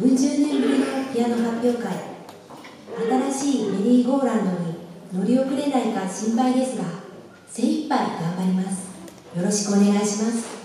40年ぶりのピアノ発表会。新しいメリーゴーランドに乗り遅れないか心配ですが精一杯頑張ります。よろしくお願いします。